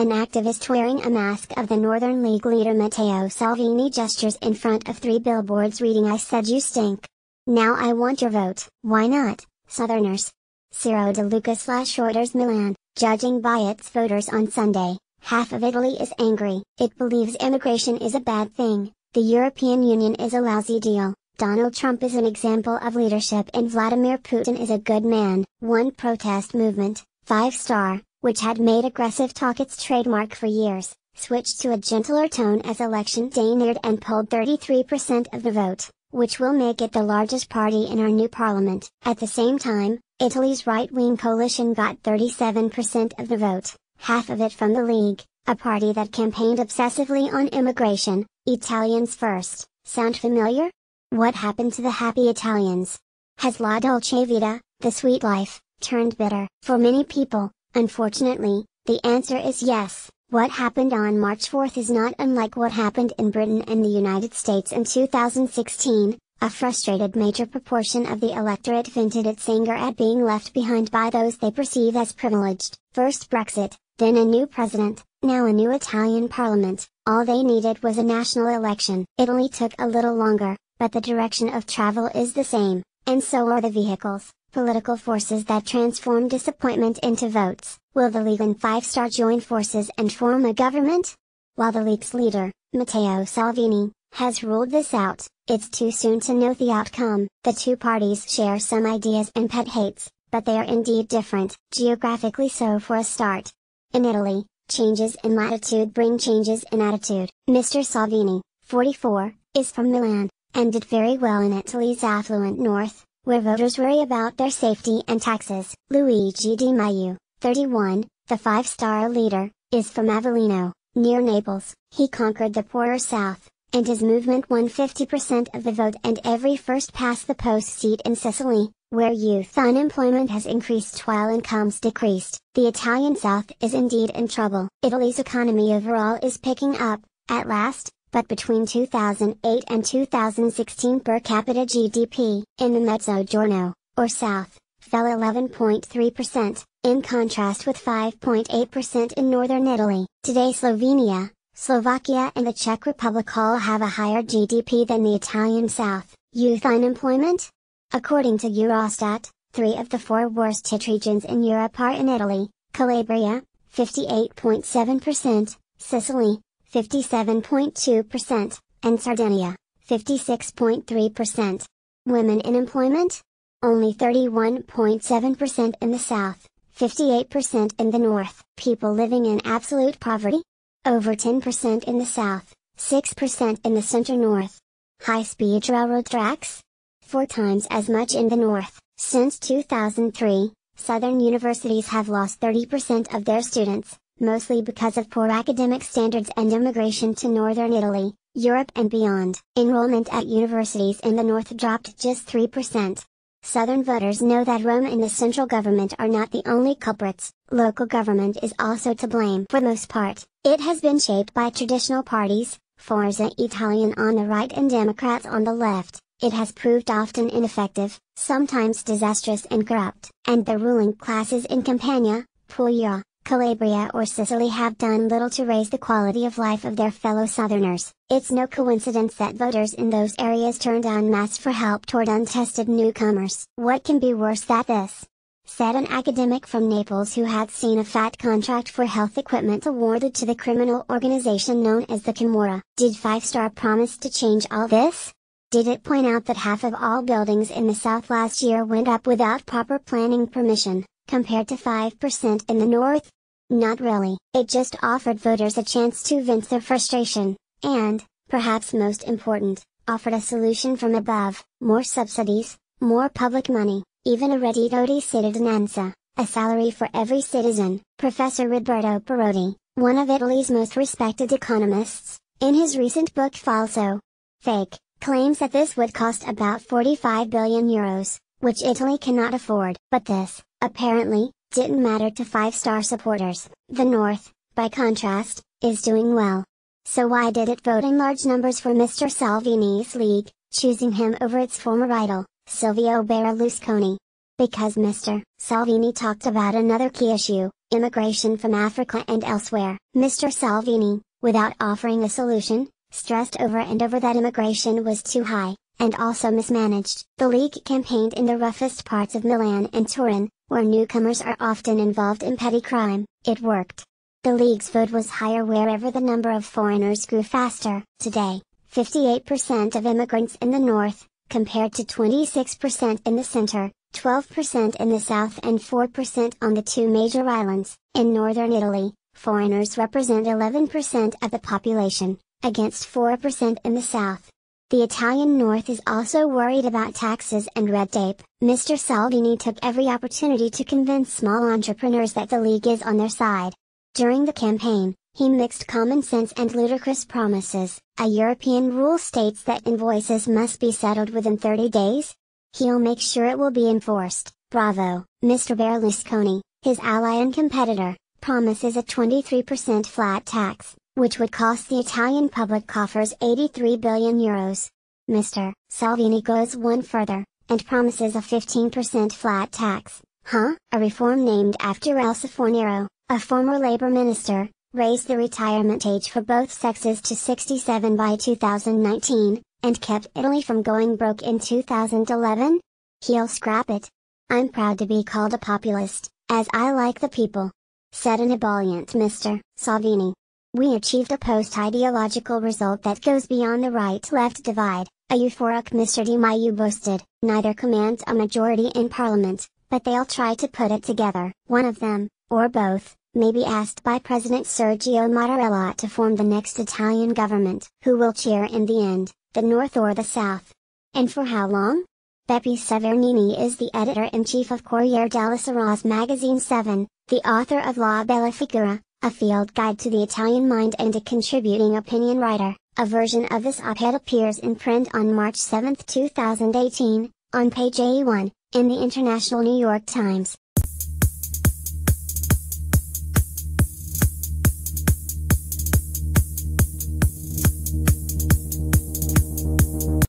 An activist wearing a mask of the Northern League leader Matteo Salvini gestures in front of three billboards reading I said you stink. Now I want your vote. Why not, Southerners? Ciro De Luca slash Reuters Milan, judging by its voters on Sunday, half of Italy is angry. It believes immigration is a bad thing, the European Union is a lousy deal, Donald Trump is an example of leadership and Vladimir Putin is a good man. One protest movement, Five Star, which had made aggressive talk its trademark for years, switched to a gentler tone as election day neared and polled 33% of the vote which will make it the largest party in our new parliament. At the same time, Italy's right-wing coalition got 37% of the vote, half of it from the League, a party that campaigned obsessively on immigration, Italians first. Sound familiar? What happened to the happy Italians? Has La Dolce Vita, the sweet life, turned bitter? For many people, unfortunately, the answer is yes. What happened on March 4 is not unlike what happened in Britain and the United States in 2016, a frustrated major proportion of the electorate vented its anger at being left behind by those they perceive as privileged. First Brexit, then a new president, now a new Italian parliament, all they needed was a national election. Italy took a little longer, but the direction of travel is the same, and so are the vehicles political forces that transform disappointment into votes. Will the League and Five Star join forces and form a government? While the League's leader, Matteo Salvini, has ruled this out, it's too soon to know the outcome. The two parties share some ideas and pet hates, but they are indeed different, geographically so for a start. In Italy, changes in latitude bring changes in attitude. Mr. Salvini, 44, is from Milan, and did very well in Italy's affluent north, where voters worry about their safety and taxes. Luigi Di Maio, 31, the five-star leader, is from Avellino, near Naples. He conquered the poorer south, and his movement won 50% of the vote and every first past the post seat in Sicily, where youth unemployment has increased while incomes decreased. The Italian south is indeed in trouble. Italy's economy overall is picking up, at last, but between 2008 and 2016 per capita GDP in the Mezzogiorno, or South, fell 11.3%, in contrast with 5.8% in northern Italy. Today Slovenia, Slovakia and the Czech Republic all have a higher GDP than the Italian South. Youth unemployment? According to Eurostat, three of the four worst hit regions in Europe are in Italy, Calabria, 58.7%, Sicily, 57.2%, and Sardinia, 56.3%. Women in employment? Only 31.7% in the South, 58% in the North. People living in absolute poverty? Over 10% in the South, 6% in the Center North. High-speed railroad tracks? Four times as much in the North. Since 2003, Southern universities have lost 30% of their students, mostly because of poor academic standards and immigration to northern Italy, Europe and beyond. Enrollment at universities in the north dropped just 3%. Southern voters know that Rome and the central government are not the only culprits, local government is also to blame for most part. It has been shaped by traditional parties, Forza Italian on the right and Democrats on the left. It has proved often ineffective, sometimes disastrous and corrupt, and the ruling classes in Campania, Puglia, Calabria or Sicily have done little to raise the quality of life of their fellow Southerners. It's no coincidence that voters in those areas turned en masse for help toward untested newcomers. What can be worse than this? Said an academic from Naples who had seen a fat contract for health equipment awarded to the criminal organization known as the Camorra. Did Five Star promise to change all this? Did it point out that half of all buildings in the South last year went up without proper planning permission? Compared to 5% in the North? Not really. It just offered voters a chance to vent their frustration, and, perhaps most important, offered a solution from above, more subsidies, more public money, even a reddito di cittadinanza, a salary for every citizen. Professor Roberto Perotti, one of Italy's most respected economists, in his recent book Falso Fake, claims that this would cost about 45 billion euros, which Italy cannot afford. But this, apparently, didn't matter to five-star supporters. The North, by contrast, is doing well. So why did it vote in large numbers for Mr. Salvini's league, choosing him over its former idol, Silvio Berlusconi? Because Mr. Salvini talked about another key issue, immigration from Africa and elsewhere. Mr. Salvini, without offering a solution, stressed over and over that immigration was too high, and also mismanaged. The League campaigned in the roughest parts of Milan and Turin, where newcomers are often involved in petty crime. It worked. The League's vote was higher wherever the number of foreigners grew faster. Today, 58% of immigrants in the north, compared to 26% in the center, 12% in the south and 4% on the two major islands. In northern Italy, foreigners represent 11% of the population, against 4% in the south. The Italian North is also worried about taxes and red tape. Mr. Salvini took every opportunity to convince small entrepreneurs that the League is on their side. During the campaign, he mixed common sense and ludicrous promises. A European rule states that invoices must be settled within 30 days. He'll make sure it will be enforced. Bravo! Mr. Berlusconi, his ally and competitor, promises a 23% flat tax which would cost the Italian public coffers 83 billion euros. Mr. Salvini goes one further, and promises a 15% flat tax. Huh? A reform named after Elsa Fornero, a former labor minister, raised the retirement age for both sexes to 67 by 2019, and kept Italy from going broke in 2011? He'll scrap it. I'm proud to be called a populist, as I like the people. Said an ebullient Mr. Salvini. We achieved a post-ideological result that goes beyond the right-left divide, a euphoric Mr. Di Maio boasted, neither commands a majority in parliament, but they'll try to put it together. One of them, or both, may be asked by President Sergio Mattarella to form the next Italian government. Who will cheer in the end, the North or the South? And for how long? Beppe Severgnini is the editor-in-chief of Corriere della Sera's magazine 7, the author of La Bella Figura, a field guide to the Italian mind and a contributing opinion writer. A version of this op-ed appears in print on March 7, 2018, on page A1, in the International New York Times.